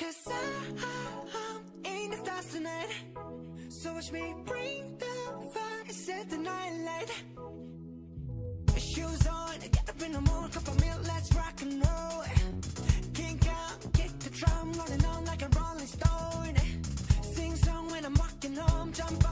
Cause I, I, I'm in the stars tonight. So watch me bring the fire, set the night light. Shoes on, get up in the morning, cup of milk, let's rock and roll. Kink out, kick the drum, rolling on like a rolling stone. Sing song when I'm walking home, jump